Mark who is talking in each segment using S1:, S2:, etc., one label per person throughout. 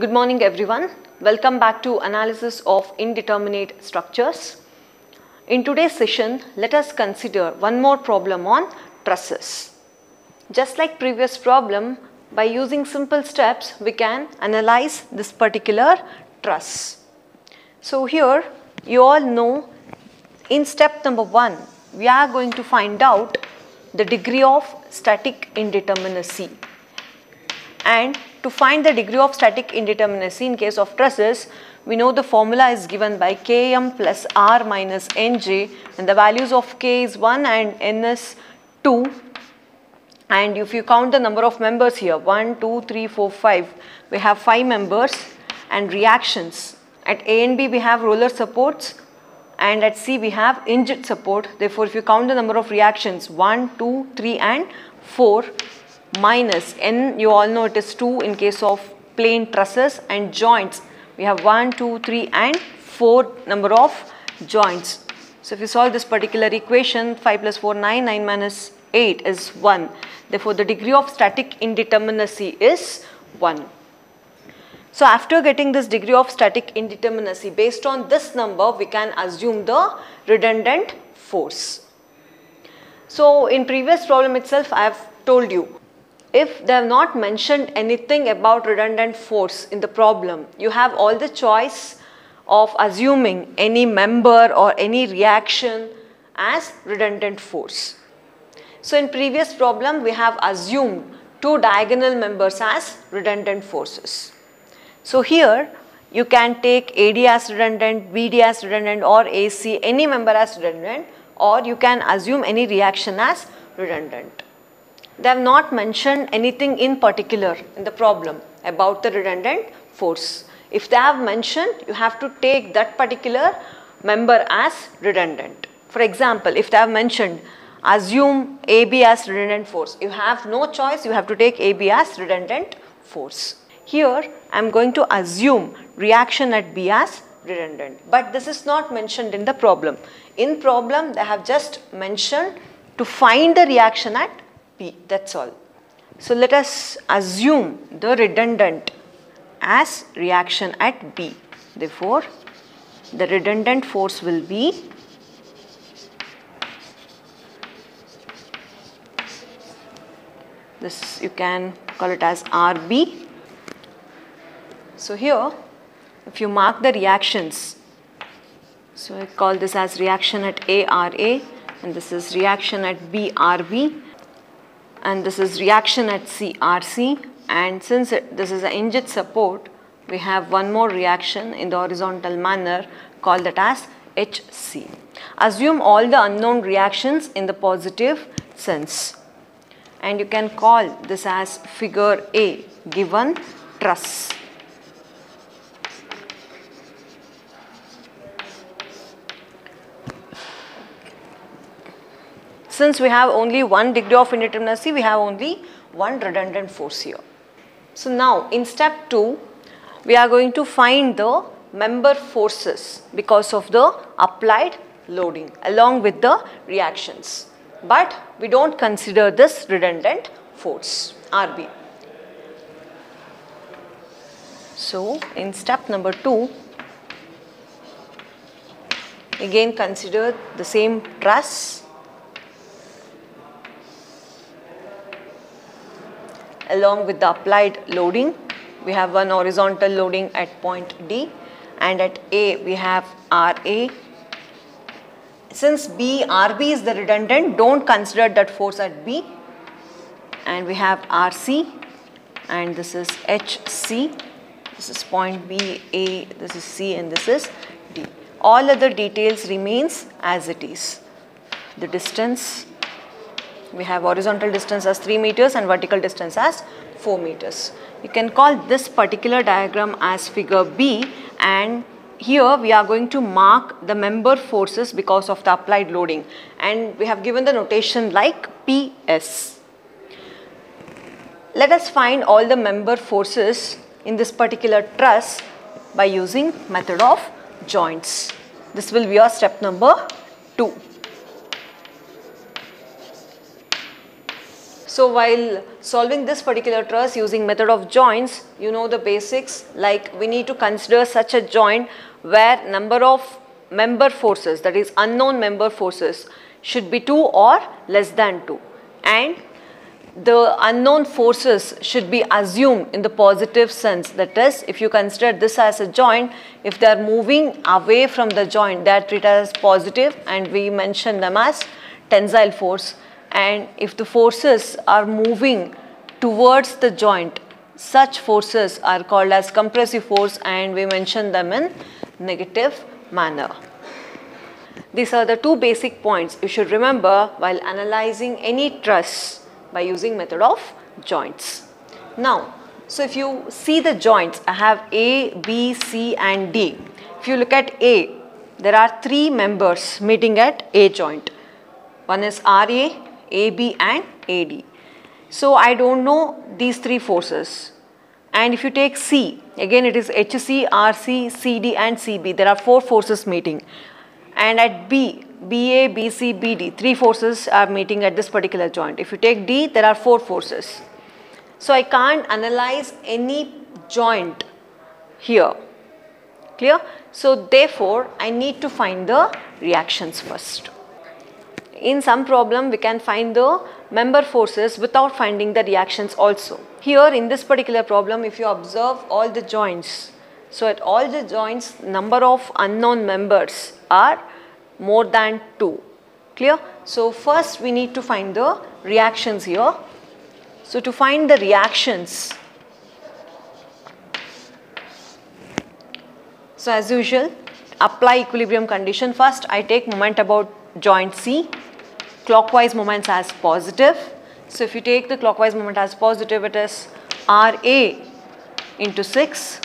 S1: Good morning everyone. Welcome back to analysis of indeterminate structures. In today's session, let us consider one more problem on trusses. Just like previous problem, by using simple steps, we can analyze this particular truss. So here, you all know in step number one, we are going to find out the degree of static indeterminacy. And to find the degree of static indeterminacy in case of trusses, we know the formula is given by Km plus R minus Nj and the values of K is 1 and N is 2 and if you count the number of members here 1, 2, 3, 4, 5 we have 5 members and reactions. At A and B we have roller supports and at C we have hinged support. Therefore if you count the number of reactions 1, 2, 3 and 4 minus N you all know it is 2 in case of plane trusses and joints we have 1, 2, 3 and 4 number of joints. So if you solve this particular equation 5 plus 4 9, 9 minus 8 is 1. Therefore the degree of static indeterminacy is 1. So after getting this degree of static indeterminacy based on this number we can assume the redundant force. So in previous problem itself I have told you if they have not mentioned anything about redundant force in the problem, you have all the choice of assuming any member or any reaction as redundant force. So in previous problem, we have assumed two diagonal members as redundant forces. So here, you can take AD as redundant, BD as redundant or AC, any member as redundant or you can assume any reaction as redundant. They have not mentioned anything in particular in the problem about the redundant force. If they have mentioned, you have to take that particular member as redundant. For example, if they have mentioned assume AB as redundant force, you have no choice, you have to take AB as redundant force. Here, I am going to assume reaction at B as redundant, but this is not mentioned in the problem. In problem, they have just mentioned to find the reaction at P, that's all. So let us assume the redundant as reaction at B. Therefore, the redundant force will be this you can call it as RB. So here if you mark the reactions, so I call this as reaction at ARA and this is reaction at BRB and this is reaction at CRC and since it, this is an hinged support we have one more reaction in the horizontal manner called that as HC. Assume all the unknown reactions in the positive sense and you can call this as figure A given truss. Since we have only one degree of indeterminacy, we have only one redundant force here. So now in step 2, we are going to find the member forces because of the applied loading along with the reactions. But we don't consider this redundant force RB. So in step number 2, again consider the same truss along with the applied loading. We have one horizontal loading at point D and at A we have RA. Since B, RB is the redundant, don't consider that force at B. And we have RC and this is HC. This is point B, A, this is C and this is D. All other details remains as it is. The distance we have horizontal distance as 3 meters and vertical distance as 4 meters. You can call this particular diagram as figure B and here we are going to mark the member forces because of the applied loading and we have given the notation like PS. Let us find all the member forces in this particular truss by using method of joints. This will be our step number 2. So while solving this particular truss using method of joints, you know the basics like we need to consider such a joint where number of member forces that is unknown member forces should be 2 or less than 2 and the unknown forces should be assumed in the positive sense. That is if you consider this as a joint if they are moving away from the joint they are treated as positive and we mention them as tensile force and if the forces are moving towards the joint such forces are called as compressive force and we mention them in negative manner. These are the two basic points you should remember while analyzing any truss by using method of joints. Now, so if you see the joints, I have A, B, C and D. If you look at A, there are three members meeting at A joint. One is RA, AB and AD. So I don't know these three forces. And if you take C, again it is HC, RC, CD and CB. There are four forces meeting. And at B, BA, BC, BD, three forces are meeting at this particular joint. If you take D, there are four forces. So I can't analyze any joint here. Clear? So therefore, I need to find the reactions first. In some problem, we can find the member forces without finding the reactions also. Here in this particular problem, if you observe all the joints, so at all the joints, number of unknown members are more than 2. Clear? So first we need to find the reactions here. So to find the reactions, so as usual, apply equilibrium condition. First I take moment about joint C, clockwise moments as positive. So if you take the clockwise moment as positive, it is RA into 6,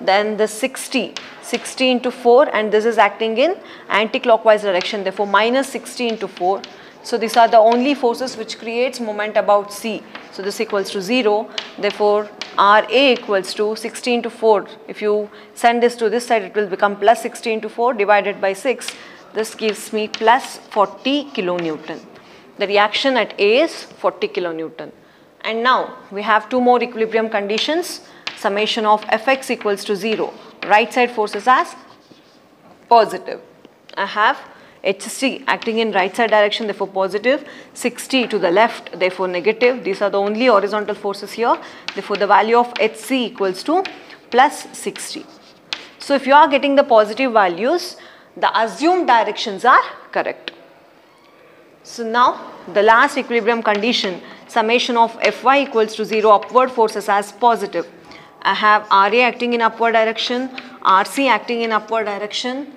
S1: then the 60 60 into 4 and this is acting in anti-clockwise direction therefore minus 60 into 4. So these are the only forces which creates moment about C. So this equals to 0 therefore RA equals to 16 to 4. If you send this to this side it will become plus 16 to 4 divided by 6. This gives me plus 40 kilonewton. The reaction at A is 40 kilonewton. And now we have two more equilibrium conditions summation of Fx equals to 0 right side forces as positive. I have HC acting in right side direction therefore positive, 60 to the left therefore negative. These are the only horizontal forces here. Therefore the value of HC equals to plus 60. So if you are getting the positive values, the assumed directions are correct. So now the last equilibrium condition summation of Fy equals to 0 upward forces as positive. I have RA acting in upward direction, RC acting in upward direction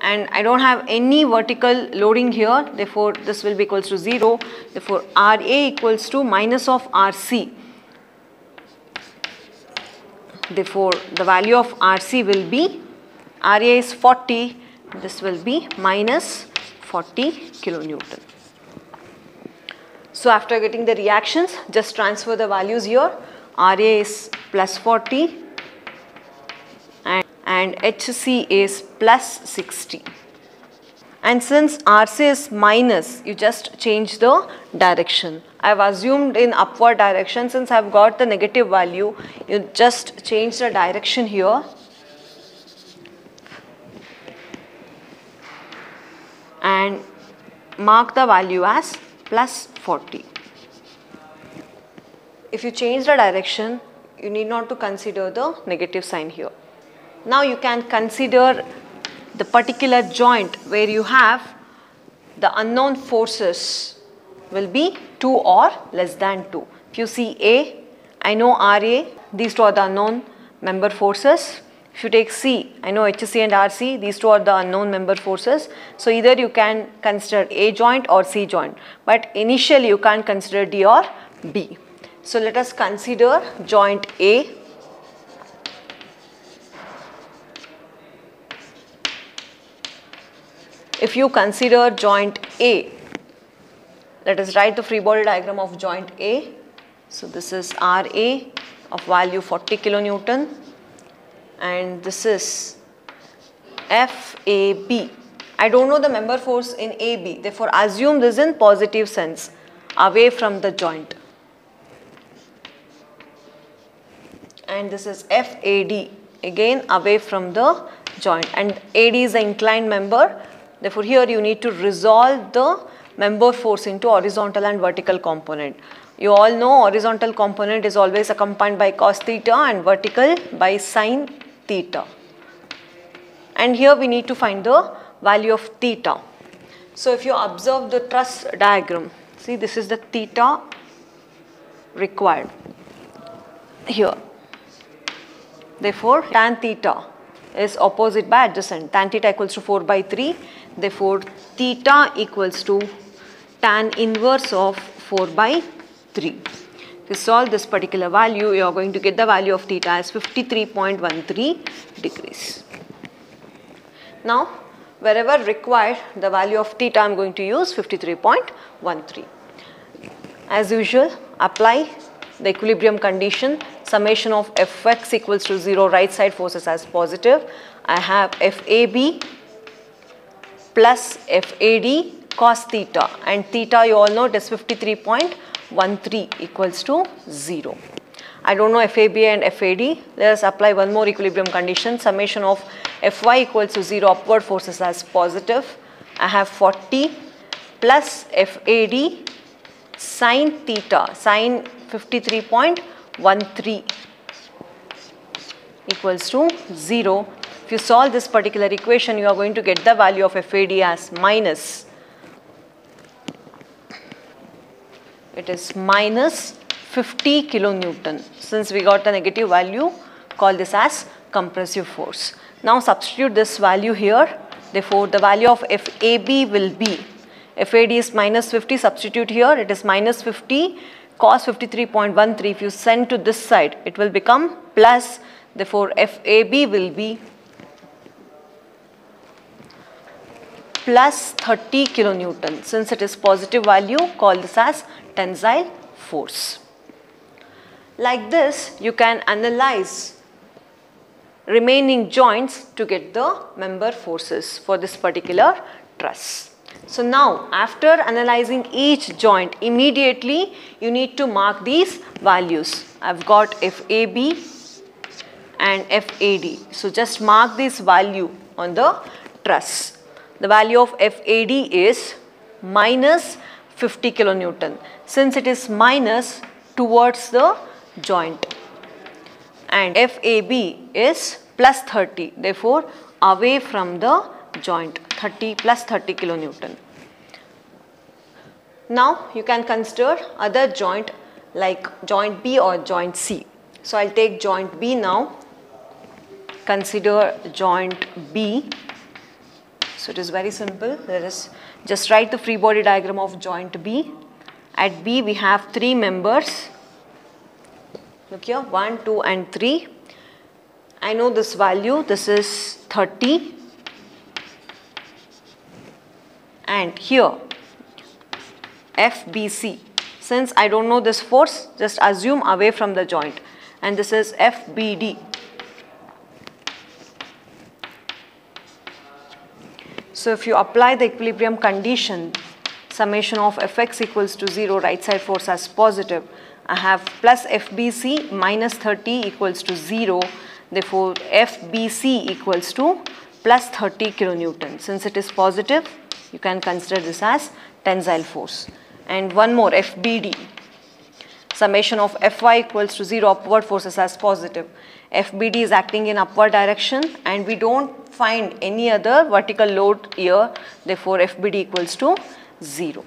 S1: and I don't have any vertical loading here therefore this will be equals to 0 therefore RA equals to minus of RC therefore the value of RC will be RA is 40 this will be minus 40 kilonewton. So after getting the reactions just transfer the values here RA is plus 40 and, and HC is plus 60. And since RC is minus, you just change the direction. I have assumed in upward direction since I have got the negative value, you just change the direction here. And mark the value as plus 40 if you change the direction, you need not to consider the negative sign here. Now you can consider the particular joint where you have the unknown forces will be 2 or less than 2. If you see A, I know RA, these two are the unknown member forces. If you take C, I know HC and RC, these two are the unknown member forces. So either you can consider A joint or C joint, but initially you can't consider D or B. So let us consider joint A. If you consider joint A, let us write the free body diagram of joint A. So this is RA of value 40 kilonewton and this is FAB. I don't know the member force in AB therefore assume this in positive sense away from the joint. And this is FAD again away from the joint and AD is the inclined member therefore here you need to resolve the member force into horizontal and vertical component. You all know horizontal component is always accompanied by cos theta and vertical by sine theta. And here we need to find the value of theta. So if you observe the truss diagram, see this is the theta required here. Therefore, tan theta is opposite by adjacent. Tan theta equals to 4 by 3. Therefore, theta equals to tan inverse of 4 by 3. You solve this particular value, you are going to get the value of theta as 53.13 degrees. Now, wherever required, the value of theta I am going to use 53.13. As usual, apply the equilibrium condition, summation of fx equals to 0, right side forces as positive. I have FAB plus FAD cos theta and theta you all know it is 53.13 equals to 0. I don't know FAB and FAD. Let us apply one more equilibrium condition. Summation of Fy equals to 0 upward forces as positive. I have 40 plus FAD sine theta sine 53.13 equals to 0. If you solve this particular equation, you are going to get the value of FAD as minus it is minus 50 kilonewton. Since we got a negative value, call this as compressive force. Now substitute this value here. Therefore, the value of FAB will be, FAD is minus 50, substitute here, it is minus 50 cos 53.13. If you send to this side, it will become plus, therefore FAB will be plus 30 kilonewton. Since it is positive value, call this as tensile force. Like this, you can analyze remaining joints to get the member forces for this particular truss. So now after analyzing each joint immediately you need to mark these values. I've got FAB and FAD. So just mark this value on the truss. The value of FAD is minus 50 kilonewton since it is minus towards the joint and FAB is plus 30 therefore away from the joint 30 plus 30 kilonewton. Now you can consider other joint like joint B or joint C. So I'll take joint B now. Consider joint B. So it is very simple. There is just write the free body diagram of joint B. At B we have three members. Look here 1, 2 and 3. I know this value. This is 30. And here FBC. Since I don't know this force, just assume away from the joint. And this is FBD. So if you apply the equilibrium condition, summation of Fx equals to 0, right side force as positive, I have plus FBC minus 30 equals to 0. Therefore, FBC equals to plus 30 kilonewton. Since it is positive, you can consider this as tensile force. And one more FBD, summation of Fy equals to 0 upward forces as positive. FBD is acting in upward direction and we don't find any other vertical load here therefore FBD equals to 0.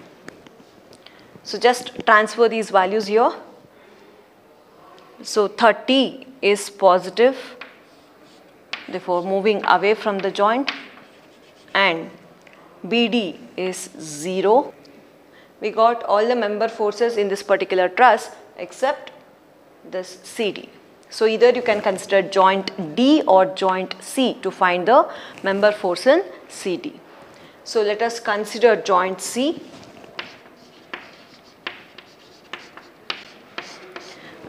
S1: So just transfer these values here. So 30 is positive therefore moving away from the joint and BD is 0. We got all the member forces in this particular truss except this CD. So either you can consider joint D or joint C to find the member force in CD. So let us consider joint C.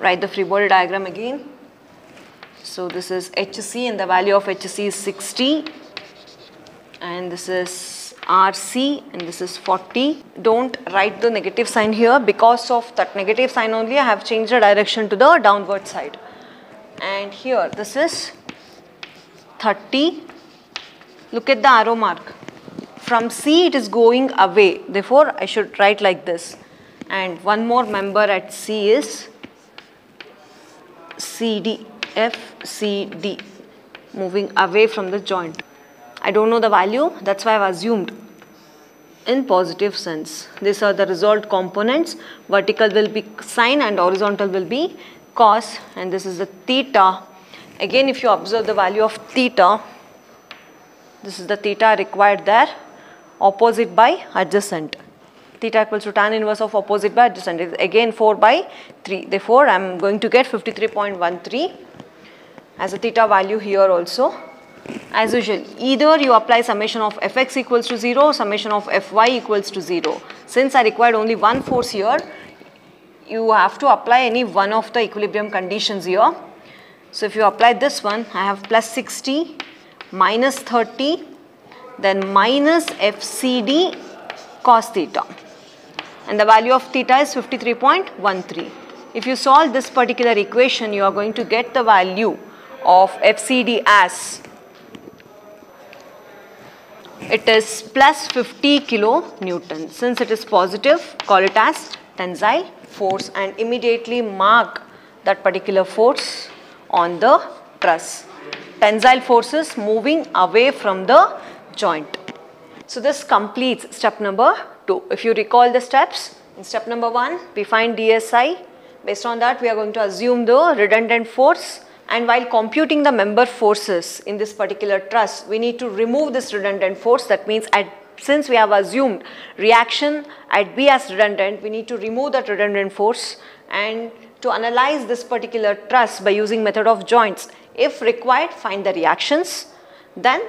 S1: Write the free body diagram again. So this is HC and the value of HC is 60 and this is RC and this is 40. Don't write the negative sign here because of that negative sign only I have changed the direction to the downward side and here this is 30 look at the arrow mark. From C it is going away. Therefore I should write like this. And one more member at C is CD FCD moving away from the joint. I don't know the value. That's why I've assumed. In positive sense. These are the resolved components. Vertical will be sine and horizontal will be cos and this is the theta. Again if you observe the value of theta, this is the theta required there, opposite by adjacent. Theta equals to tan inverse of opposite by adjacent is again 4 by 3. Therefore, I am going to get 53.13 as a theta value here also as usual either you apply summation of fx equals to 0 summation of fy equals to 0 since I required only one force here you have to apply any one of the equilibrium conditions here. So if you apply this one I have plus 60 minus 30 then minus fcd cos theta. And the value of theta is 53.13 if you solve this particular equation you are going to get the value of fcd as it is plus 50 kilo Newton. Since it is positive, call it as tensile force and immediately mark that particular force on the truss. Tensile forces moving away from the joint. So this completes step number 2. If you recall the steps, in step number 1, we find DSI. Based on that, we are going to assume the redundant force and while computing the member forces in this particular truss, we need to remove this redundant force. That means at, since we have assumed reaction at B as redundant, we need to remove that redundant force and to analyze this particular truss by using method of joints. If required, find the reactions. Then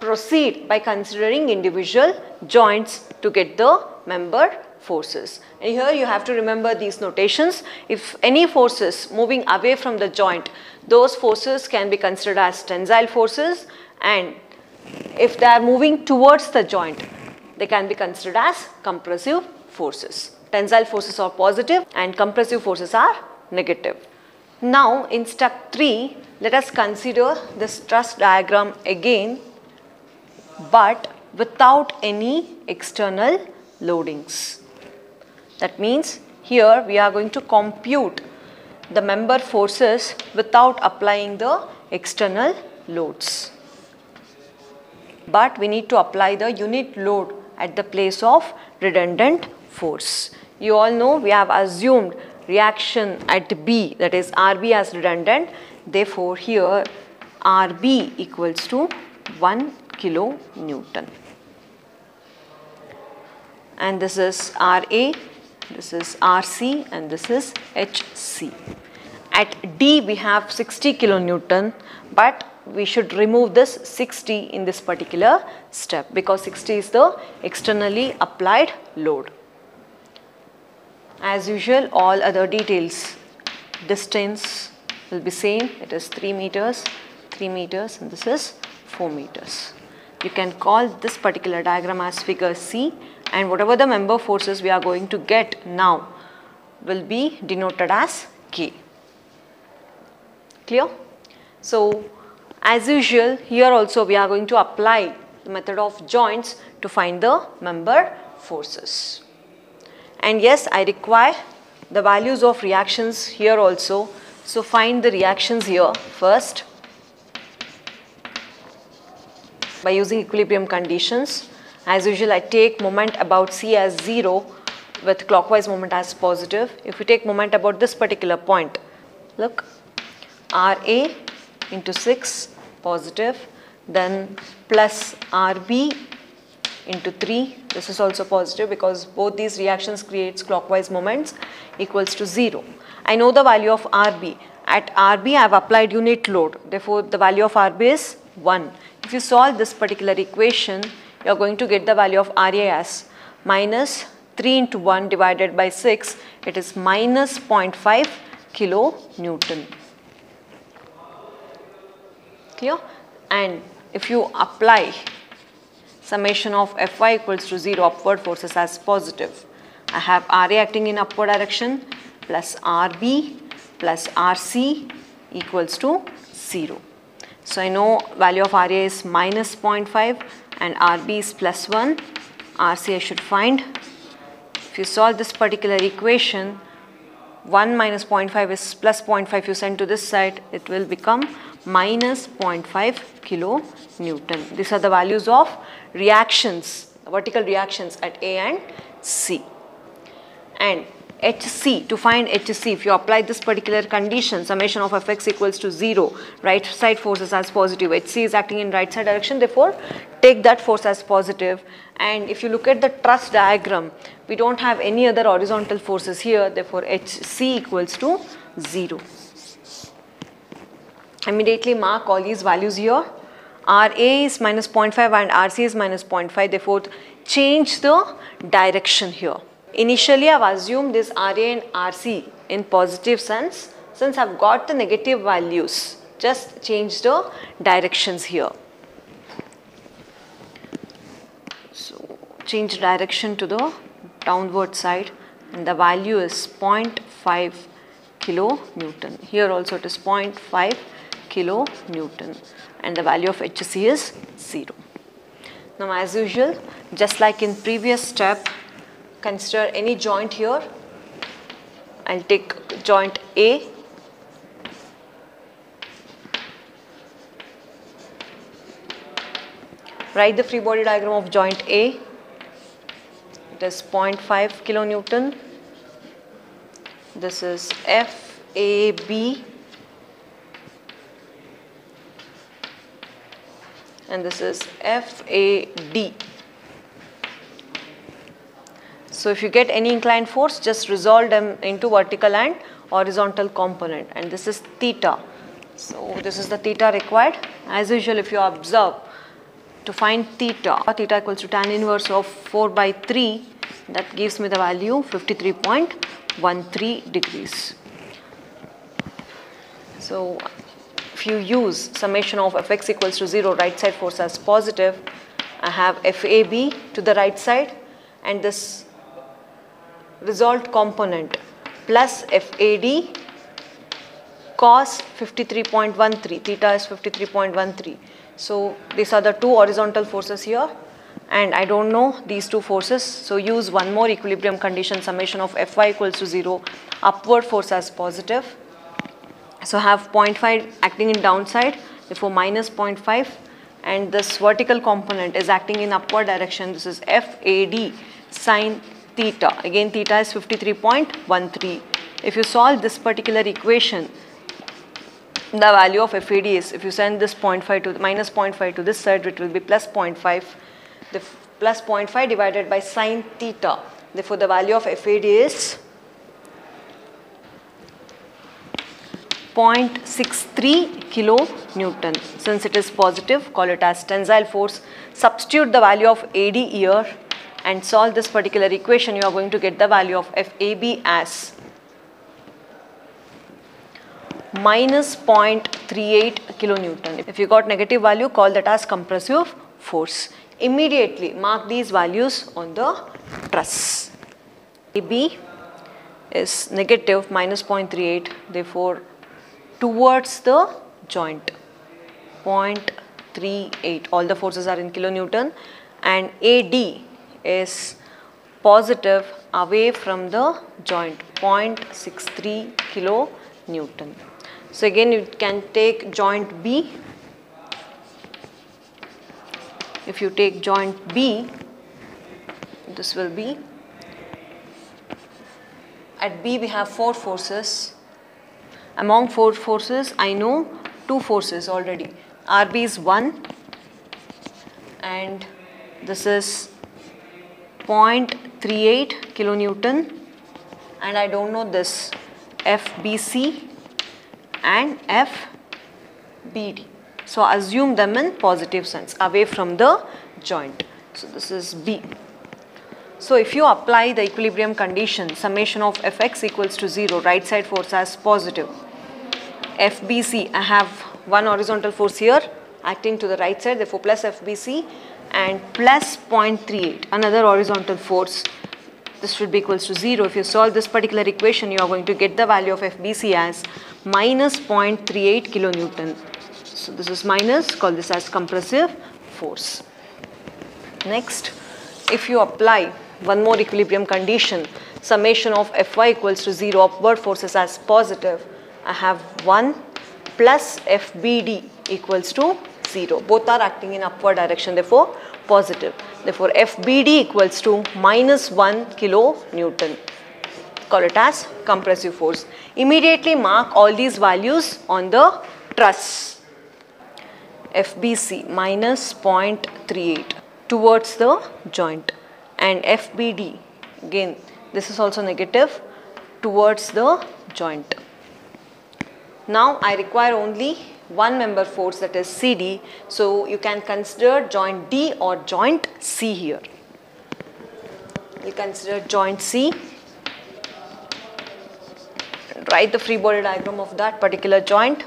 S1: proceed by considering individual joints to get the member forces. And here you have to remember these notations. If any forces moving away from the joint, those forces can be considered as tensile forces and if they are moving towards the joint, they can be considered as compressive forces. Tensile forces are positive and compressive forces are negative. Now in step 3, let us consider this stress diagram again but without any external loadings. That means here we are going to compute the member forces without applying the external loads. But we need to apply the unit load at the place of redundant force. You all know we have assumed reaction at B that is RB as redundant. Therefore, here RB equals to 1 kilo Newton. And this is RA this is RC and this is HC. At D we have 60 kilonewton but we should remove this 60 in this particular step because 60 is the externally applied load. As usual all other details distance will be same it is 3 meters 3 meters and this is 4 meters. You can call this particular diagram as figure C and whatever the member forces we are going to get now will be denoted as K. Clear? So, as usual here also we are going to apply the method of joints to find the member forces. And yes, I require the values of reactions here also. So, find the reactions here first by using equilibrium conditions. As usual, I take moment about C as 0 with clockwise moment as positive. If we take moment about this particular point, look, RA into 6 positive, then plus RB into 3, this is also positive because both these reactions creates clockwise moments equals to 0. I know the value of RB. At RB, I have applied unit load. Therefore, the value of RB is 1. If you solve this particular equation, you are going to get the value of RA as minus 3 into 1 divided by 6 it is minus 0.5 kilo Newton. Clear? And if you apply summation of Fy equals to 0 upward forces as positive, I have Ra acting in upward direction plus Rb plus Rc equals to 0. So I know value of RA is minus 0.5 and RB is plus 1. RC I should find. If you solve this particular equation, 1 minus 0.5 is plus 0.5 if you send to this side, it will become minus 0.5 kilo Newton. These are the values of reactions, vertical reactions at A and C. And HC, to find HC, if you apply this particular condition, summation of Fx equals to 0, right side forces as positive, HC is acting in right side direction, therefore take that force as positive. And if you look at the truss diagram, we don't have any other horizontal forces here, therefore HC equals to 0. Immediately mark all these values here. RA is minus 0.5 and RC is minus 0.5, therefore change the direction here. Initially, I have assumed this RA and RC in positive sense. Since I have got the negative values, just change the directions here. So, change direction to the downward side and the value is 0.5 kilo Newton. Here also it is 0.5 kilo Newton and the value of HC is 0. Now as usual, just like in previous step, consider any joint here. I'll take joint A. Write the free body diagram of joint A. It is 0.5 kilonewton. This is FAB and this is FAD. So if you get any inclined force, just resolve them into vertical and horizontal component and this is theta. So this is the theta required. As usual, if you observe to find theta, theta equals to tan inverse of 4 by 3, that gives me the value 53.13 degrees. So if you use summation of fx equals to 0, right side force as positive, I have FAB to the right side and this result component plus FAD cos 53.13 theta is 53.13 so these are the two horizontal forces here and I don't know these two forces. So use one more equilibrium condition summation of Fy equals to 0 upward force as positive so have 0.5 acting in downside therefore minus 0.5 and this vertical component is acting in upward direction this is FAD sine theta. Again theta is 53.13. If you solve this particular equation, the value of FAD is, if you send this 0.5 to minus 0.5 to this side, it will be plus 0.5. The plus 0.5 divided by sine theta. Therefore, the value of FAD is 0.63 kilo Newton. Since it is positive, call it as tensile force. Substitute the value of AD here and solve this particular equation, you are going to get the value of FAB as minus 0.38 kilonewton. If you got negative value, call that as compressive force. Immediately mark these values on the truss. AB is negative minus 0.38, therefore towards the joint 0.38. All the forces are in kilonewton and AD is positive away from the joint 0.63 kilo Newton. So again you can take joint B. If you take joint B, this will be at B we have four forces. Among four forces I know two forces already. RB is 1 and this is 0.38 kilonewton and I don't know this FBC and FBD. So assume them in positive sense away from the joint. So this is B. So if you apply the equilibrium condition summation of Fx equals to 0 right side force as positive. FBC I have one horizontal force here acting to the right side therefore plus FBC and plus 0.38 another horizontal force this should be equals to 0. If you solve this particular equation, you are going to get the value of FBC as minus 0.38 kilonewton. So this is minus, call this as compressive force. Next, if you apply one more equilibrium condition, summation of Fy equals to 0, upward forces as positive, I have 1 plus FBD equals to 0. Both are acting in upward direction, therefore positive. Therefore, FBD equals to minus 1 kilo Newton. Call it as compressive force. Immediately mark all these values on the truss. FBC minus 0.38 towards the joint and FBD again this is also negative towards the joint. Now I require only one member force that is CD. So you can consider joint D or joint C here. You consider joint C. Write the free body diagram of that particular joint.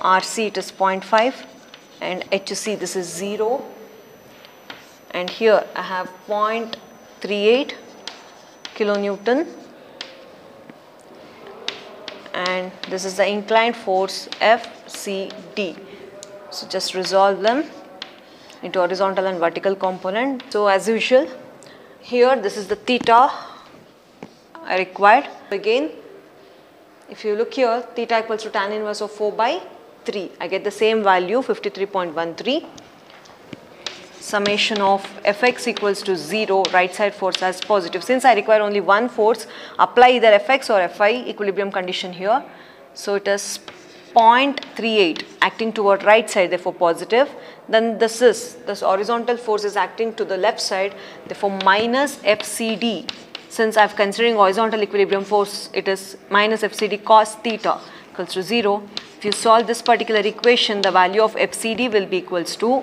S1: RC it is 0.5 and HC this is 0 and here I have 0.38 kilonewton and this is the inclined force FCD. So just resolve them into horizontal and vertical component. So as usual here this is the theta I required. Again if you look here theta equals to tan inverse of 4 by 3 I get the same value 53.13 summation of fx equals to 0 right side force as positive. Since I require only one force apply either fx or Fy equilibrium condition here. So it is 0.38 acting toward right side therefore positive then this is this horizontal force is acting to the left side therefore minus FCD since I am considering horizontal equilibrium force it is minus FCD cos theta equals to 0 if you solve this particular equation the value of FCD will be equals to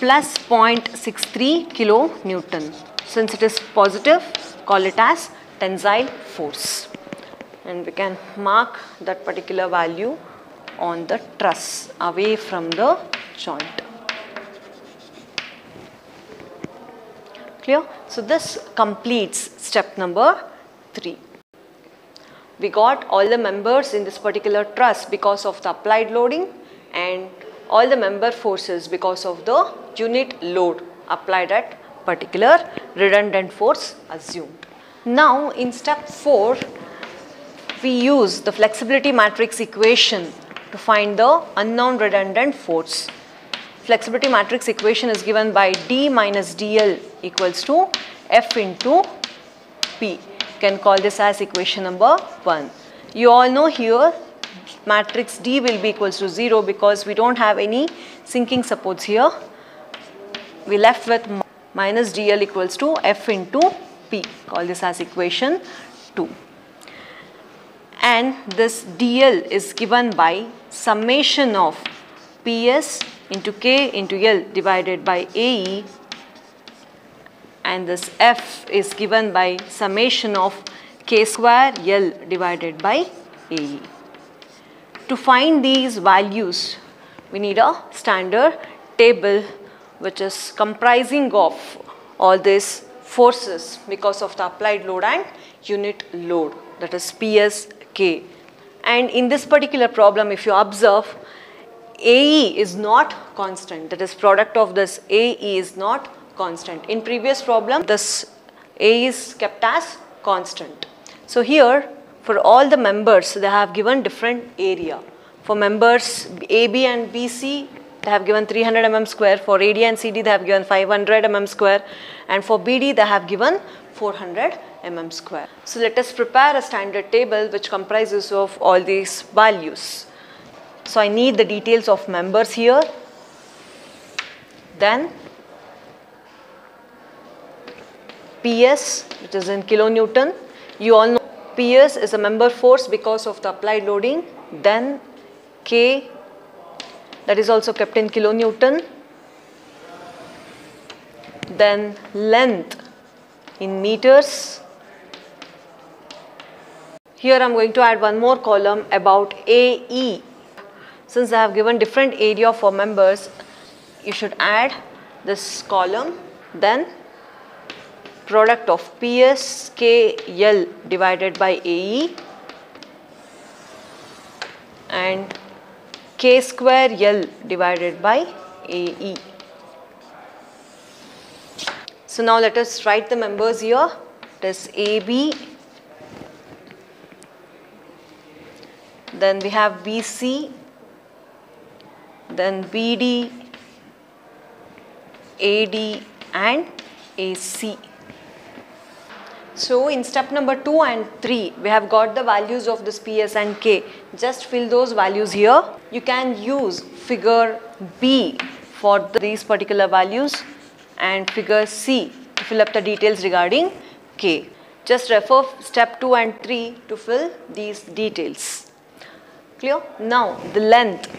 S1: plus 0.63 kilo kilonewton. Since it is positive, call it as tensile force. And we can mark that particular value on the truss away from the joint. Clear? So this completes step number 3. We got all the members in this particular truss because of the applied loading and all the member forces because of the unit load applied at particular redundant force assumed. Now in step 4 we use the flexibility matrix equation to find the unknown redundant force. Flexibility matrix equation is given by D minus DL equals to F into P. You can call this as equation number 1. You all know here matrix D will be equals to 0 because we don't have any sinking supports here. We left with minus DL equals to F into P. Call this as equation 2. And this DL is given by summation of PS into K into L divided by AE and this F is given by summation of K square L divided by AE. To find these values, we need a standard table which is comprising of all these forces because of the applied load and unit load that is PSK. And in this particular problem, if you observe, AE is not constant. That is product of this AE is not constant. In previous problem, this A is kept as constant. So here for all the members they have given different area. For members AB and BC they have given 300 mm square, for AD and CD they have given 500 mm square and for BD they have given 400 mm square. So let us prepare a standard table which comprises of all these values. So I need the details of members here. Then PS which is in kilonewton. You all know PS is a member force because of the applied loading. Then K that is also kept in kilonewton. Then length in meters. Here I am going to add one more column about AE. Since I have given different area for members, you should add this column then product of PS KL divided by AE and K square L divided by AE. So now let us write the members here. It is AB, then we have BC, then BD, AD and AC. So in step number 2 and 3 we have got the values of this PS and K. Just fill those values here. You can use figure B for these particular values and figure C to fill up the details regarding K. Just refer step 2 and 3 to fill these details. Clear? Now the length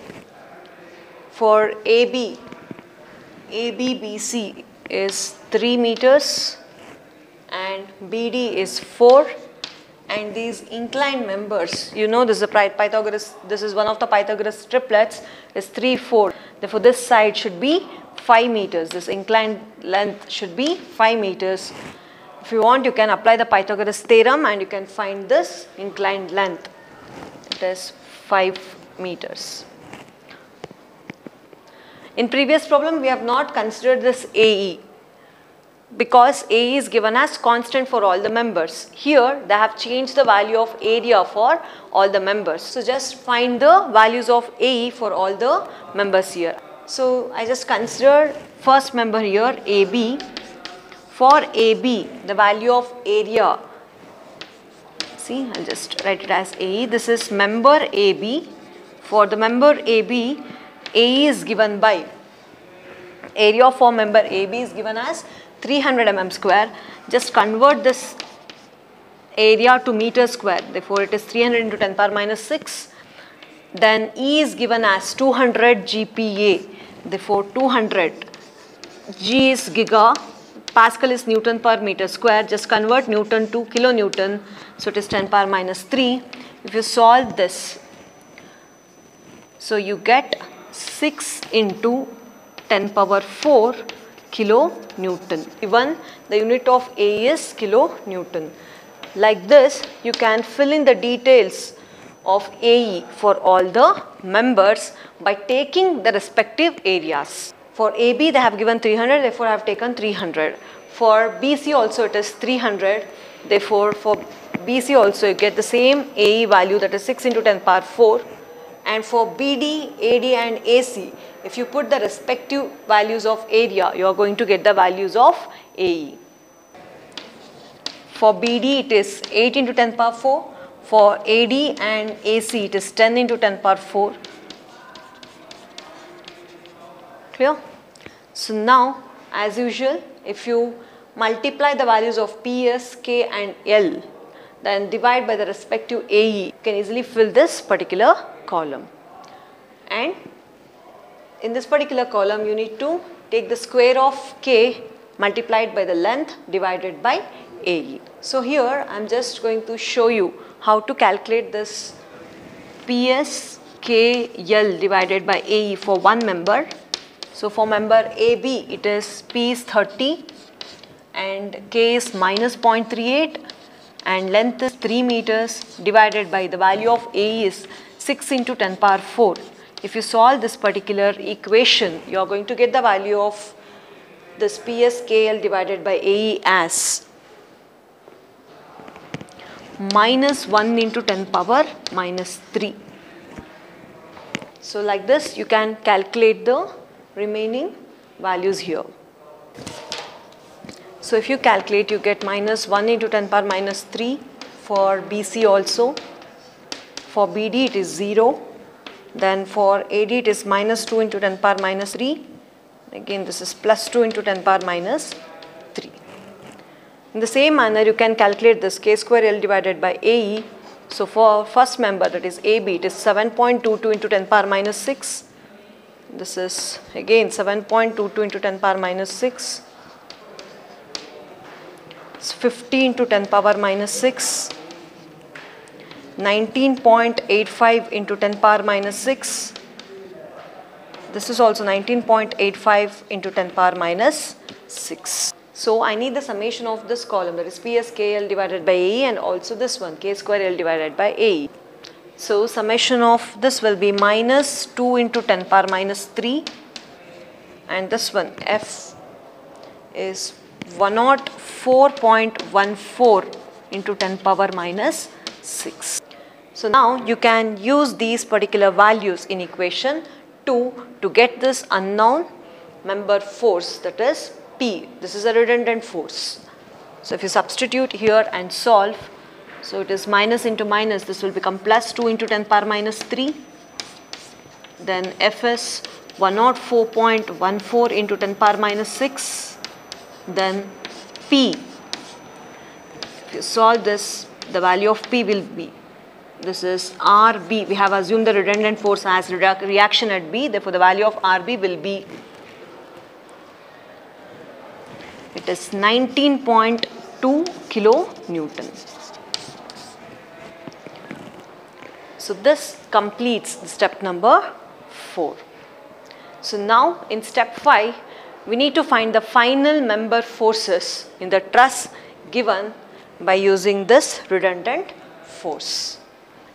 S1: for AB, ABBC is 3 meters and BD is 4 and these inclined members you know this is a Pythagoras this is one of the Pythagoras triplets is 3 4 therefore this side should be 5 meters. This inclined length should be 5 meters. If you want you can apply the Pythagoras theorem and you can find this inclined length. It is 5 meters. In previous problem we have not considered this AE because A is given as constant for all the members. Here they have changed the value of area for all the members. So just find the values of A for all the members here. So I just consider first member here AB. For AB the value of area see I'll just write it as A. This is member AB. For the member AB AE is given by area for member AB is given as 300 mm square just convert this area to meter square. Therefore it is 300 into 10 power minus 6 then E is given as 200 GPa therefore 200 G is giga. Pascal is Newton per meter square. Just convert Newton to kilonewton. So it is 10 power minus 3 if you solve this so you get 6 into 10 power 4 kilonewton. Even the unit of A is kilonewton. Like this, you can fill in the details of AE for all the members by taking the respective areas. For AB, they have given 300, therefore I have taken 300. For BC also it is 300, therefore for BC also you get the same AE value that is 6 into 10 power 4 and for BD, AD and AC if you put the respective values of area, you are going to get the values of AE. For BD, it is 8 into 10 power 4. For AD and AC, it is 10 into 10 power 4. Clear? So now, as usual, if you multiply the values of PS, K and L, then divide by the respective AE, you can easily fill this particular column. And in this particular column you need to take the square of k multiplied by the length divided by AE. So here I am just going to show you how to calculate this PS KL divided by AE for one member. So for member AB it is P is 30 and K is minus 0.38 and length is 3 meters divided by the value of AE is 6 into 10 power 4 if you solve this particular equation, you are going to get the value of this PSKL divided by AE as minus 1 into 10 power minus 3. So like this you can calculate the remaining values here. So if you calculate you get minus 1 into 10 power minus 3 for BC also. For BD it is 0 then for AD it is minus 2 into 10 power minus 3. Again this is plus 2 into 10 power minus 3. In the same manner you can calculate this k square L divided by AE. So for first member that is AB it is 7.22 into 10 power minus 6. This is again 7.22 into 10 power minus 6. It's 50 into 10 power minus 6. 19.85 into 10 power minus 6 this is also 19.85 into 10 power minus 6. So I need the summation of this column that is PSKL divided by AE and also this one K square L divided by AE. So summation of this will be minus 2 into 10 power minus 3 and this one F is 104.14 into 10 power minus 6. So now you can use these particular values in equation 2 to get this unknown member force that is P. This is a redundant force. So if you substitute here and solve, so it is minus into minus, this will become plus 2 into 10 power minus 3. Then Fs 104.14 into 10 power minus 6. Then P. If you solve this, the value of P will be this is RB. We have assumed the redundant force as reaction at B. Therefore, the value of RB will be, it is 19.2 kilonewton. So, this completes step number 4. So, now in step 5, we need to find the final member forces in the truss given by using this redundant force.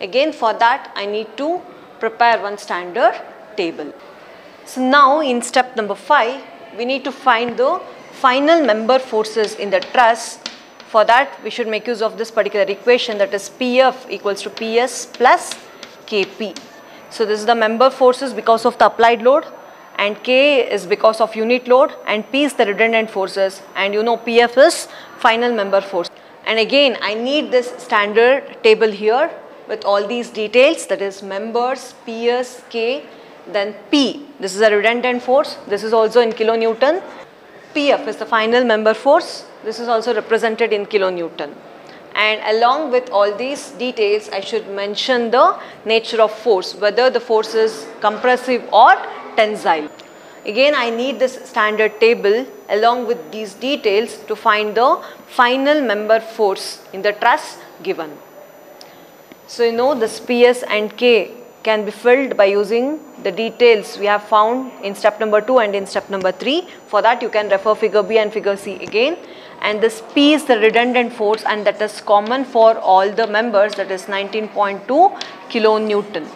S1: Again for that I need to prepare one standard table. So now in step number 5 we need to find the final member forces in the truss. For that we should make use of this particular equation that is PF equals to PS plus KP. So this is the member forces because of the applied load and K is because of unit load and P is the redundant forces and you know PF is final member force. And again I need this standard table here with all these details that is members, PS, K, then P. This is a redundant force. This is also in kilonewton. PF is the final member force. This is also represented in kilonewton. And along with all these details, I should mention the nature of force, whether the force is compressive or tensile. Again, I need this standard table along with these details to find the final member force in the truss given. So you know this PS and K can be filled by using the details we have found in step number 2 and in step number 3. For that you can refer figure B and figure C again. And this P is the redundant force and that is common for all the members that is 19.2 kilonewton.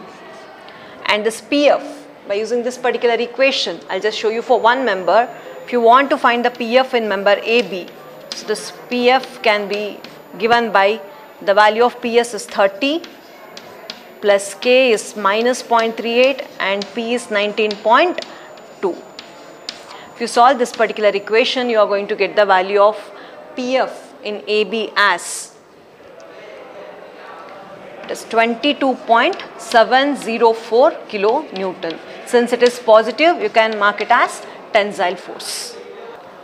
S1: And this PF by using this particular equation, I'll just show you for one member. If you want to find the PF in member AB, so this PF can be given by the value of PS is 30 plus K is minus 0.38 and P is 19.2. If you solve this particular equation, you are going to get the value of PF in AB as it is 22.704 kilonewton. Since it is positive, you can mark it as tensile force.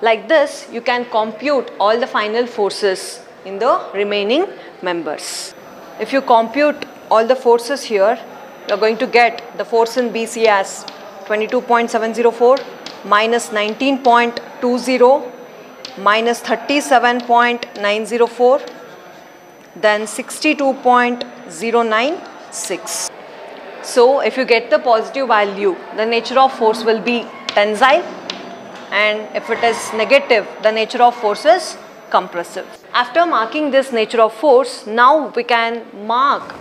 S1: Like this, you can compute all the final forces in the remaining members. If you compute all the forces here, you are going to get the force in BC as 22.704 minus 19.20 minus 37.904 then 62.096. So if you get the positive value, the nature of force will be tensile and if it is negative, the nature of force is compressive. After marking this nature of force, now we can mark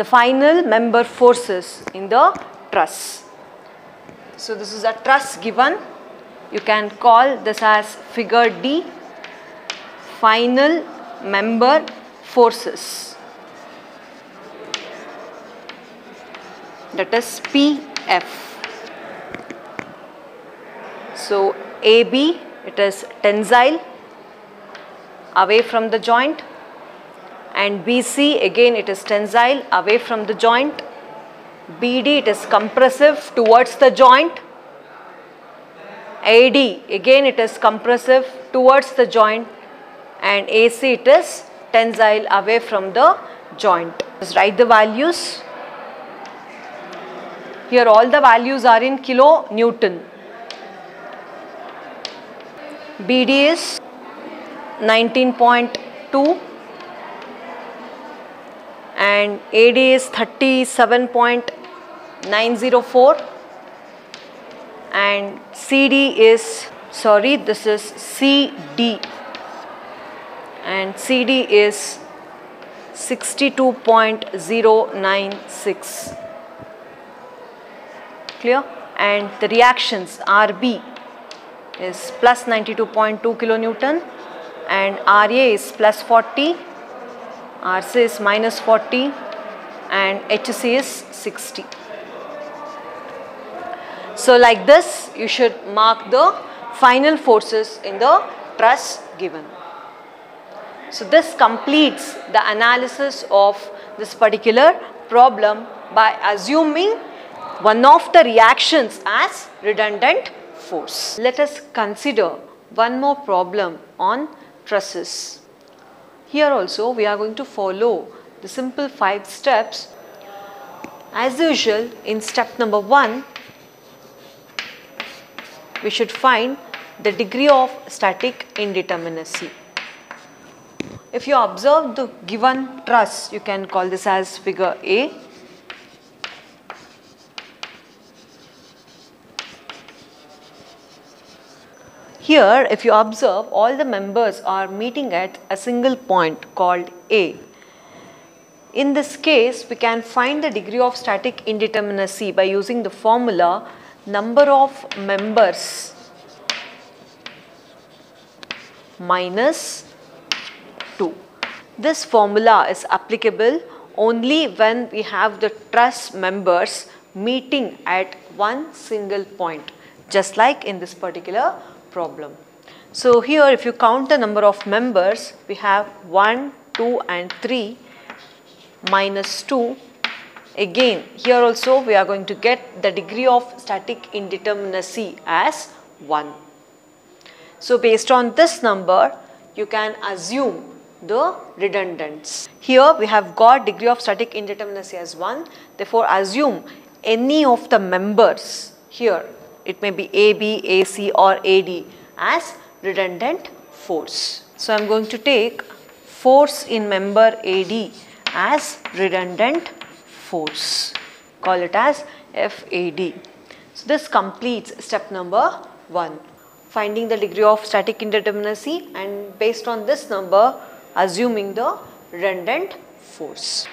S1: the final member forces in the truss. So this is a truss given. You can call this as figure D, final member forces. That is PF. So AB, it is tensile away from the joint and BC again it is tensile away from the joint. BD it is compressive towards the joint. AD again it is compressive towards the joint and AC it is tensile away from the joint. Let's write the values. Here all the values are in kilo Newton. BD is 19.2 and AD is 37.904 and CD is sorry this is CD and CD is 62.096 clear? And the reactions RB is plus 92.2 kilonewton and RA is plus 40, RC is minus 40 and HC is 60. So like this you should mark the final forces in the truss given. So this completes the analysis of this particular problem by assuming one of the reactions as redundant force. Let us consider one more problem on trusses. Here also we are going to follow the simple 5 steps. As usual in step number 1 we should find the degree of static indeterminacy. If you observe the given truss you can call this as figure A Here if you observe all the members are meeting at a single point called A. In this case we can find the degree of static indeterminacy by using the formula number of members minus 2. This formula is applicable only when we have the truss members meeting at one single point just like in this particular problem. So here if you count the number of members we have 1, 2 and 3 minus 2 again here also we are going to get the degree of static indeterminacy as 1. So based on this number you can assume the redundants. Here we have got degree of static indeterminacy as 1 therefore assume any of the members here it may be AB, AC or AD as redundant force. So, I am going to take force in member AD as redundant force, call it as FAD. So, this completes step number 1, finding the degree of static indeterminacy and based on this number assuming the redundant force.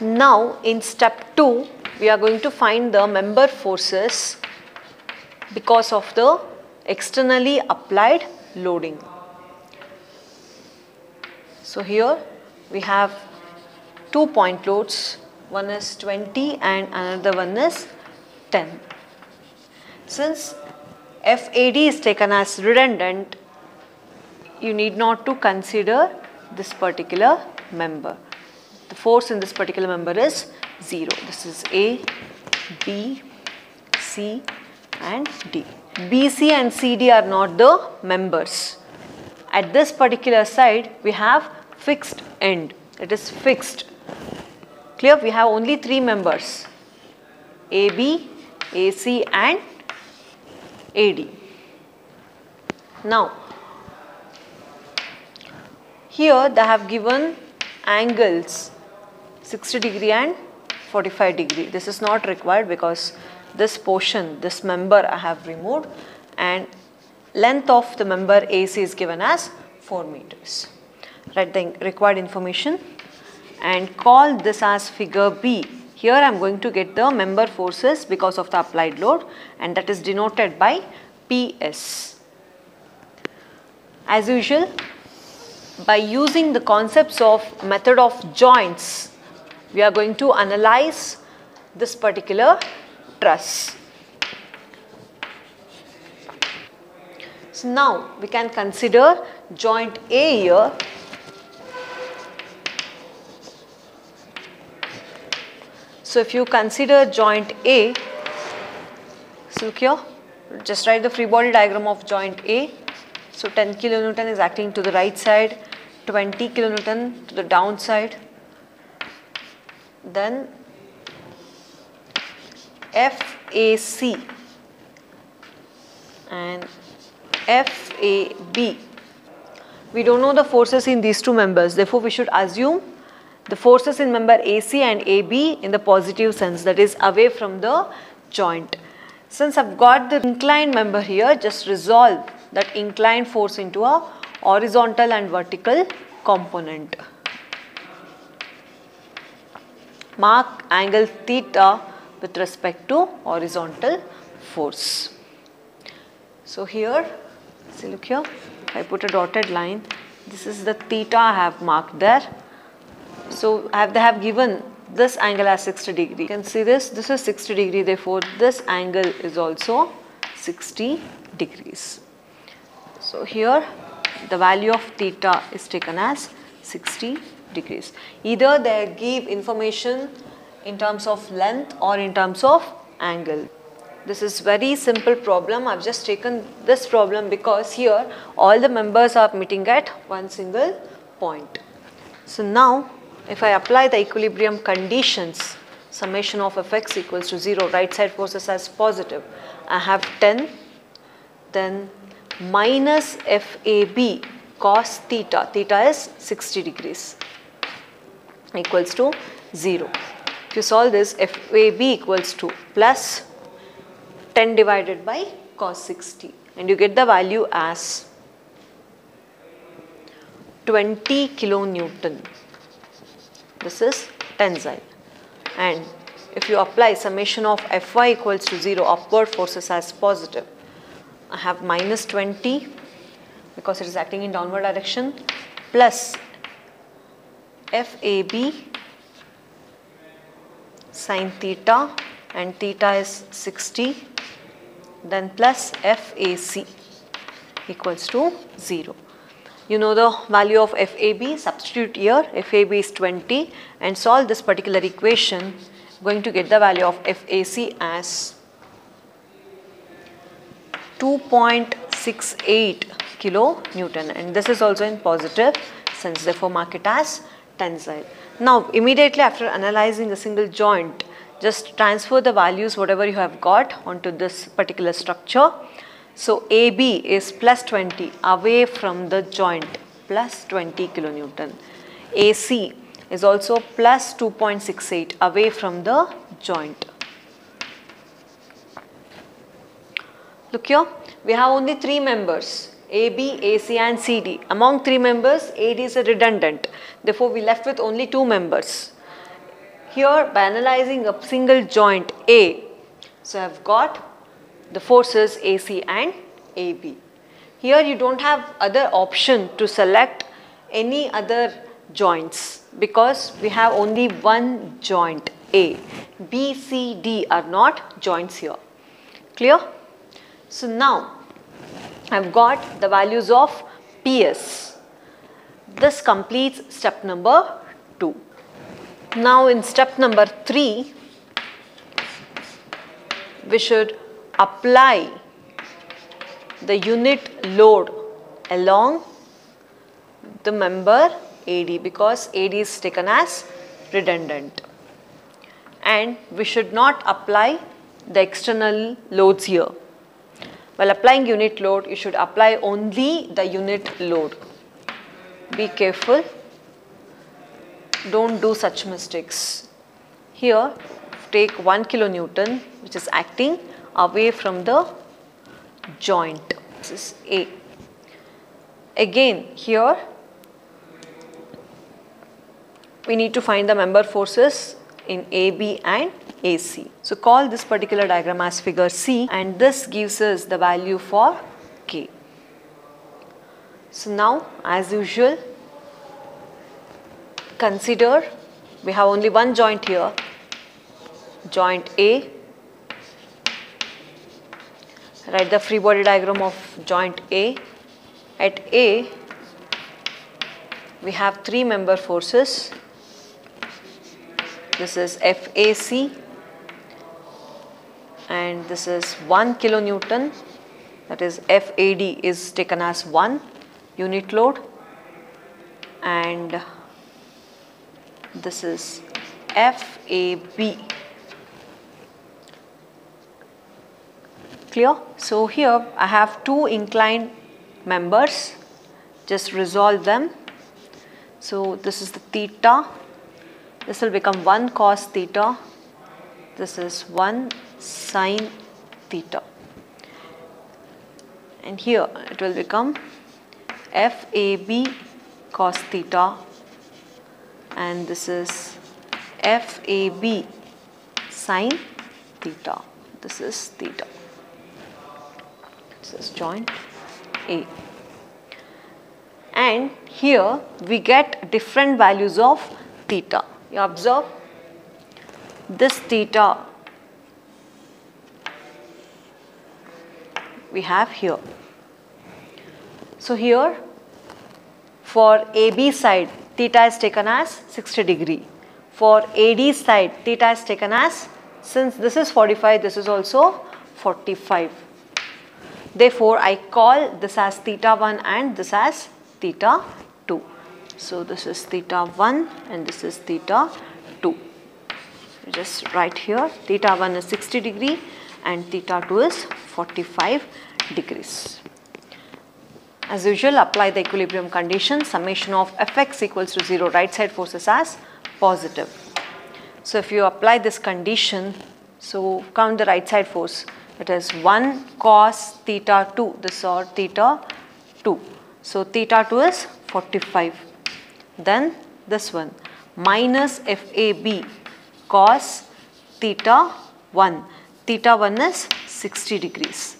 S1: Now, in step 2, we are going to find the member forces because of the externally applied loading. So here we have two point loads, one is 20 and another one is 10. Since FAD is taken as redundant, you need not to consider this particular member. The force in this particular member is 0. This is A, B, C and D. BC and CD are not the members. At this particular side, we have fixed end. It is fixed. Clear? We have only three members. AB, AC and AD. Now, here they have given angles 60 degree and 45 degree. This is not required because this portion, this member I have removed and length of the member AC is given as 4 meters. Write the required information and call this as figure B. Here I am going to get the member forces because of the applied load and that is denoted by PS. As usual, by using the concepts of method of joints, we are going to analyze this particular truss. So now we can consider joint A here. So if you consider joint A, so look here, just write the free body diagram of joint A. So 10 kilonewton is acting to the right side, 20 kilonewton to the downside. Then FAC and FAB. We don't know the forces in these two members therefore we should assume the forces in member AC and AB in the positive sense that is away from the joint. Since I've got the inclined member here, just resolve that inclined force into a horizontal and vertical component. Mark angle theta with respect to horizontal force. So here, see look here, I put a dotted line. This is the theta I have marked there. So have, they have given this angle as 60 degree. You can see this, this is 60 degree therefore this angle is also 60 degrees. So here the value of theta is taken as 60 degrees. Either they give information in terms of length or in terms of angle. This is very simple problem. I've just taken this problem because here all the members are meeting at one single point. So now if I apply the equilibrium conditions, summation of fx equals to 0, right side forces as positive. I have 10, then minus FAB cos theta, theta is 60 degrees equals to 0. If you solve this, FAB equals to plus 10 divided by cos 60 and you get the value as 20 kilonewton. This is tensile. And if you apply summation of Fy equals to 0 upward forces as positive. I have minus 20 because it is acting in downward direction plus FAB sine theta and theta is 60 then plus FAC equals to 0. You know the value of FAB, substitute here, FAB is 20 and solve this particular equation, going to get the value of FAC as 2.68 kilo Newton and this is also in positive sense therefore mark it as tensile. Now immediately after analyzing a single joint just transfer the values whatever you have got onto this particular structure so AB is plus 20 away from the joint plus 20 kilonewton. AC is also plus 2.68 away from the joint. Look here, we have only three members AB, AC and CD. Among three members, AD is a redundant. Therefore, we left with only two members. Here, by analyzing a single joint A, so I have got the forces AC and AB. Here you don't have other option to select any other joints because we have only one joint A. B, C, D are not joints here. Clear? So now I've got the values of PS. This completes step number 2. Now in step number 3 we should apply the unit load along the member AD because AD is taken as redundant and we should not apply the external loads here. While applying unit load, you should apply only the unit load. Be careful, don't do such mistakes. Here, take 1 kilonewton which is acting away from the joint. This is A. Again here we need to find the member forces in AB and AC. So call this particular diagram as figure C and this gives us the value for K. So now as usual consider we have only one joint here joint A write the free body diagram of joint A. At A, we have three member forces. This is FAC and this is 1 kilonewton. That is FAD is taken as 1 unit load. And this is FAB clear. So here I have two inclined members, just resolve them. So this is the theta, this will become 1 cos theta, this is 1 sine theta. And here it will become FAB cos theta and this is FAB sine theta. This is theta. This is joint A. And here we get different values of theta. You observe this theta we have here. So here for AB side theta is taken as 60 degree. For AD side theta is taken as since this is 45 this is also 45. Therefore I call this as theta 1 and this as theta 2. So this is theta 1 and this is theta 2. Just write here theta 1 is 60 degree and theta 2 is 45 degrees. As usual apply the equilibrium condition summation of fx equals to 0 right side forces as positive. So if you apply this condition so count the right side force it is 1 cos theta 2 this or theta 2. So theta 2 is 45 then this one. Minus FAB cos theta 1 theta 1 is 60 degrees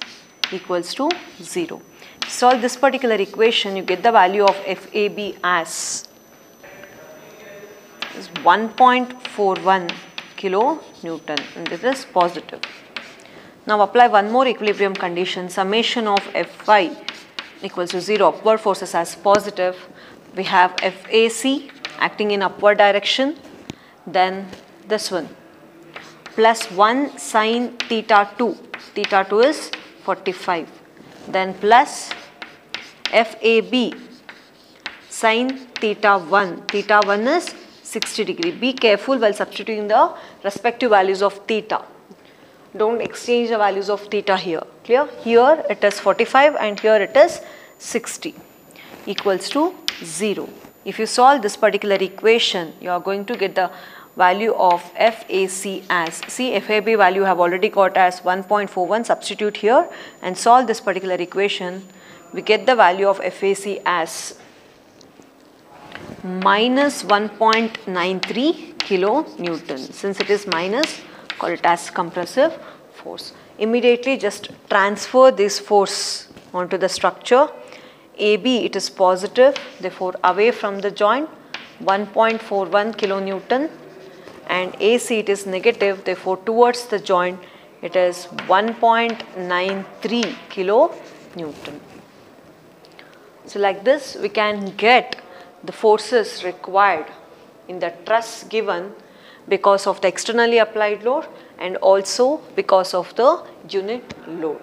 S1: equals to 0 solve this particular equation, you get the value of FAB as 1.41 kilo Newton and this is positive. Now apply one more equilibrium condition, summation of Fy equals to 0, upward forces as positive. We have FAC acting in upward direction, then this one plus 1 sine theta 2, theta 2 is 45 then plus FAB sine theta 1, theta 1 is 60 degree. Be careful while substituting the respective values of theta. Don't exchange the values of theta here. Clear? Here it is 45 and here it is 60 equals to 0. If you solve this particular equation, you are going to get the value of FAC as, see FAB value have already got as 1.41, substitute here and solve this particular equation, we get the value of FAC as minus 1.93 kilo Newton. Since it is minus, call it as compressive force. Immediately just transfer this force onto the structure. AB it is positive, therefore away from the joint 1.41 kilonewton and AC it is negative therefore towards the joint it is 1.93 kilo Newton. So like this we can get the forces required in the truss given because of the externally applied load and also because of the unit load.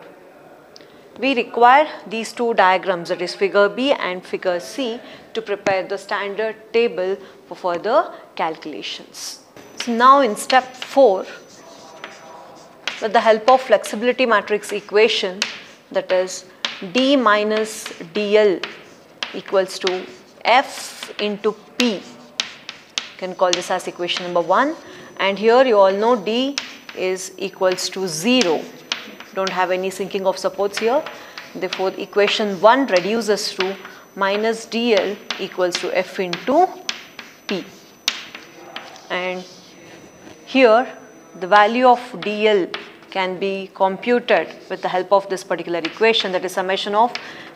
S1: We require these two diagrams that is figure B and figure C to prepare the standard table for further calculations. So now in step 4, with the help of flexibility matrix equation that is D minus DL equals to F into P, you can call this as equation number 1 and here you all know D is equals to 0, don't have any sinking of supports here. Therefore, equation 1 reduces to minus DL equals to F into P and here the value of dl can be computed with the help of this particular equation that is summation of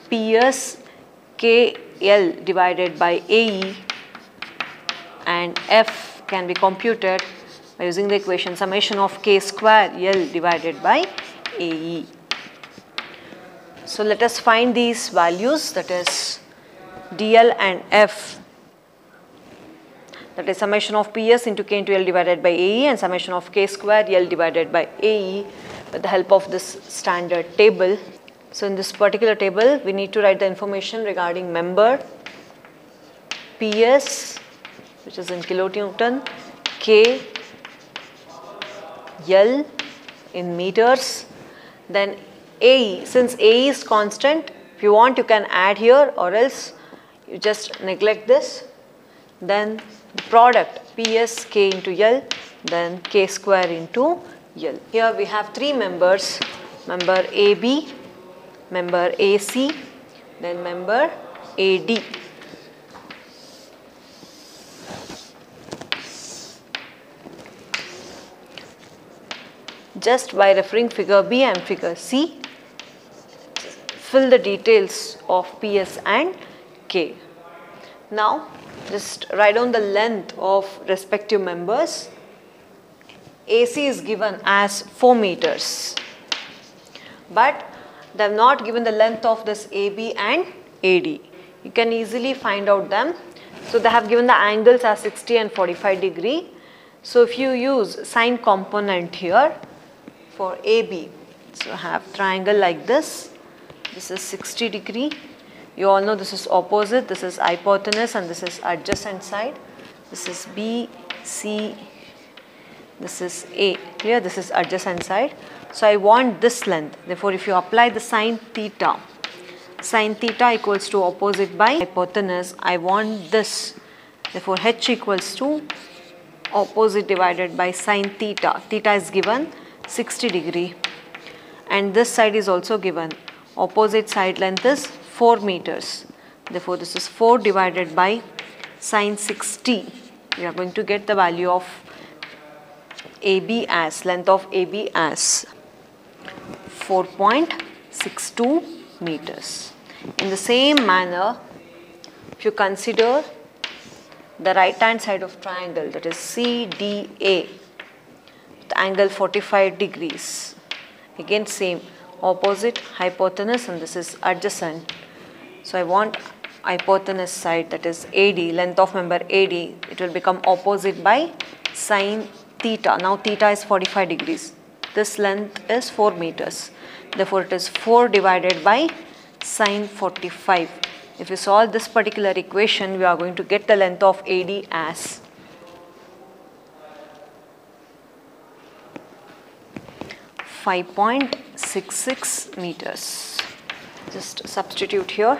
S1: Ps KL divided by AE and F can be computed by using the equation summation of K square L divided by AE. So let us find these values that is DL and F that is summation of PS into K into L divided by AE and summation of K square L divided by AE with the help of this standard table. So in this particular table we need to write the information regarding member PS which is in kilonewton, K, L in meters, then AE since AE is constant if you want you can add here or else you just neglect this then the product PS K into L then K square into L. Here we have three members member AB, member AC, then member AD. Just by referring figure B and figure C, fill the details of PS and K. Now, just write down the length of respective members. AC is given as 4 meters, but they have not given the length of this AB and AD. You can easily find out them. So, they have given the angles as 60 and 45 degree. So, if you use sine component here for AB, so have triangle like this, this is 60 degree you all know this is opposite, this is hypotenuse and this is adjacent side. This is B, C, this is A. Here this is adjacent side. So I want this length. Therefore, if you apply the sine theta, sine theta equals to opposite by hypotenuse, I want this. Therefore, H equals to opposite divided by sine theta. Theta is given 60 degree and this side is also given. Opposite side length is 4 meters. Therefore, this is 4 divided by sine 60. We are going to get the value of AB as, length of AB as 4.62 meters. In the same manner, if you consider the right hand side of triangle that is CDA, angle 45 degrees, again same opposite hypotenuse and this is adjacent so I want hypotenuse side that is AD, length of member AD, it will become opposite by sine theta. Now theta is 45 degrees. This length is 4 meters. Therefore it is 4 divided by sine 45. If you solve this particular equation, we are going to get the length of AD as Five point six six meters. Just substitute here.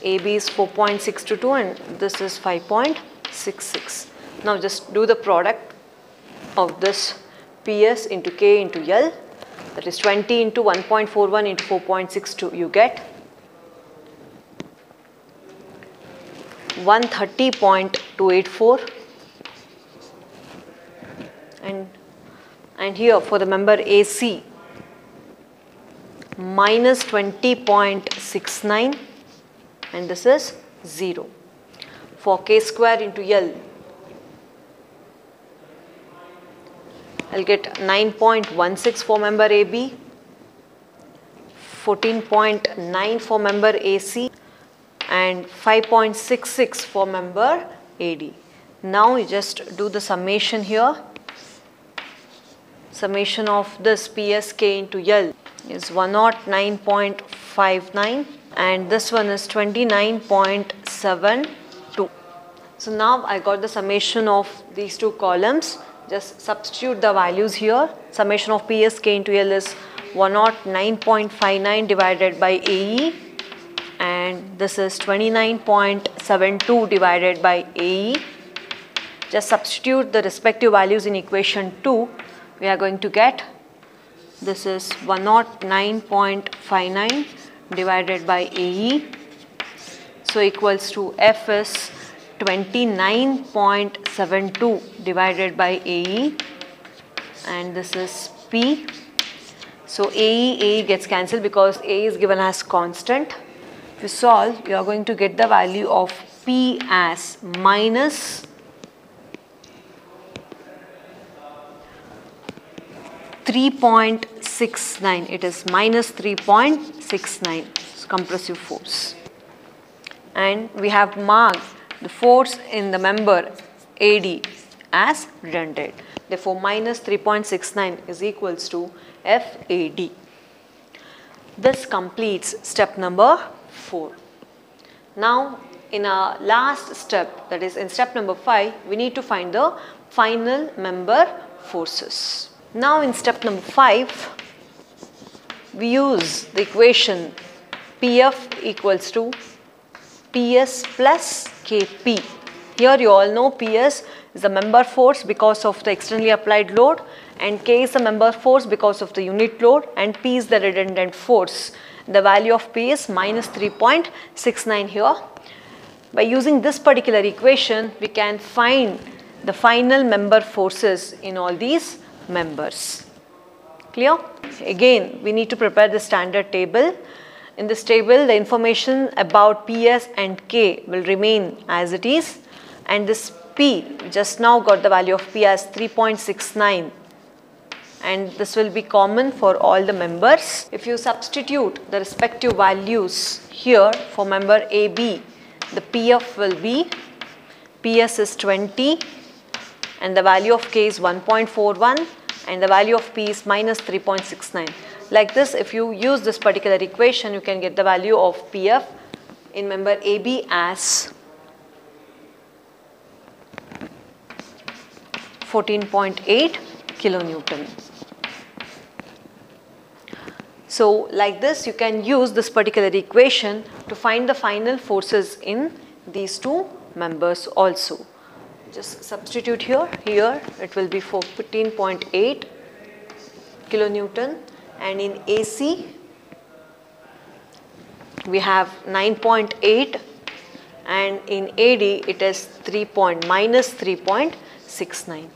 S1: AB is 4.622 and this is 5.66. Now just do the product of this PS into K into L that is 20 into 1.41 into 4.62 you get 130.284 and and here for the member AC minus 20.69 and this is 0. For k square into L, I'll get 9.16 for member AB, 14.9 for member AC and 5.66 for member AD. Now you just do the summation here. Summation of this PSK into L is 109.59 and this one is 29.72. So now I got the summation of these two columns. Just substitute the values here. Summation of PSK into L is 109.59 divided by AE and this is 29.72 divided by AE. Just substitute the respective values in equation 2. We are going to get this is 109.59 divided by AE. So equals to F is 29.72 divided by AE and this is P. So AE, AE gets cancelled because A is given as constant. If you solve, you are going to get the value of P as minus 3.69 it is minus 3.69 compressive force. And we have marked the force in the member AD as redundant. Therefore minus 3.69 is equals to FAD this completes step number 4 now in our last step that is in step number 5 we need to find the final member forces now in step number 5, we use the equation PF equals to PS plus KP Here you all know PS is the member force because of the externally applied load and K is the member force because of the unit load and P is the redundant force. The value of P is minus 3.69 here. By using this particular equation, we can find the final member forces in all these members. Clear? Again, we need to prepare the standard table. In this table, the information about PS and K will remain as it is and this P just now got the value of P as 3.69 and this will be common for all the members. If you substitute the respective values here for member AB, the PF will be PS is 20 and the value of K is 1.41 and the value of P is minus 3.69. Like this, if you use this particular equation, you can get the value of PF in member AB as 14.8 kilonewton. So like this you can use this particular equation to find the final forces in these two members also. Just substitute here, here it will be 15.8 kilonewton and in AC we have 9.8 and in AD it is 3 point minus 3.69.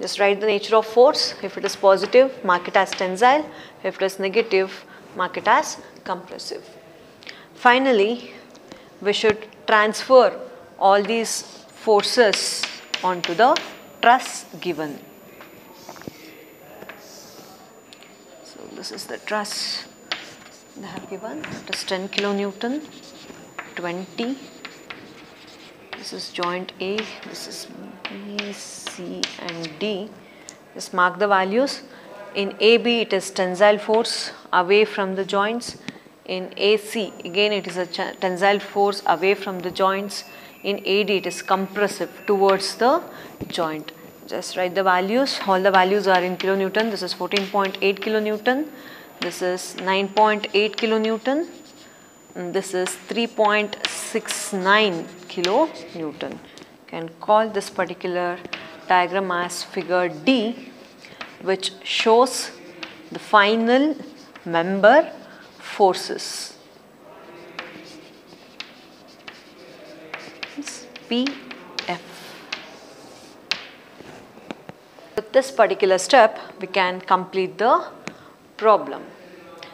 S1: Just write the nature of force. If it is positive, mark it as tensile. If it is negative, mark it as compressive. Finally, we should transfer all these forces onto the truss given. So, this is the truss they have given. It is 10 kilonewton, 20 this is joint A, this is B, C and D. Just mark the values. In AB it is tensile force away from the joints. In AC again it is a tensile force away from the joints. In AD it is compressive towards the joint. Just write the values. All the values are in kilonewton. This is 14.8 kilonewton. This is 9.8 kilonewton this is 3.69 kilo Newton. Can call this particular diagram as figure D which shows the final member forces. With this particular step we can complete the problem.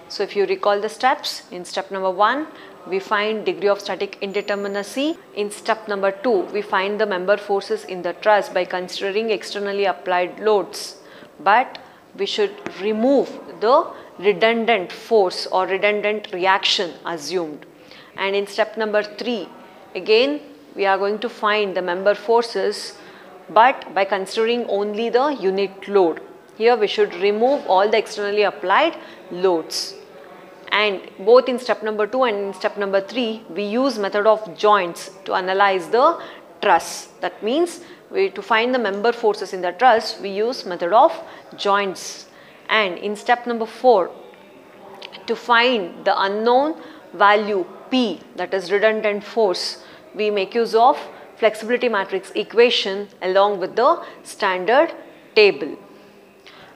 S1: So if you recall the steps, in step number 1, we find degree of static indeterminacy. In step number 2, we find the member forces in the truss by considering externally applied loads. But we should remove the redundant force or redundant reaction assumed. And in step number 3, again we are going to find the member forces but by considering only the unit load. Here we should remove all the externally applied loads and both in step number 2 and in step number 3 we use method of joints to analyze the truss. That means we, to find the member forces in the truss we use method of joints and in step number 4 to find the unknown value P that is redundant force we make use of flexibility matrix equation along with the standard table.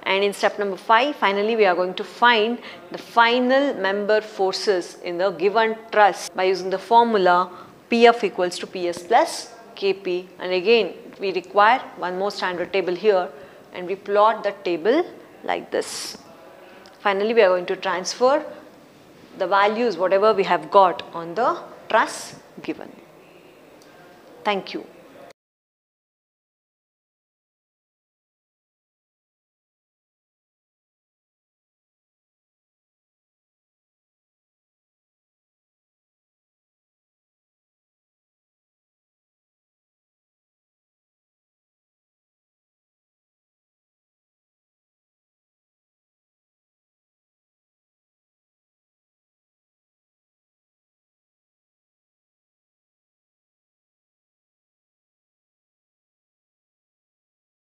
S1: And in step number 5, finally we are going to find the final member forces in the given truss by using the formula PF equals to PS plus KP. And again we require one more standard table here and we plot the table like this. Finally we are going to transfer the values whatever we have got on the truss given. Thank you.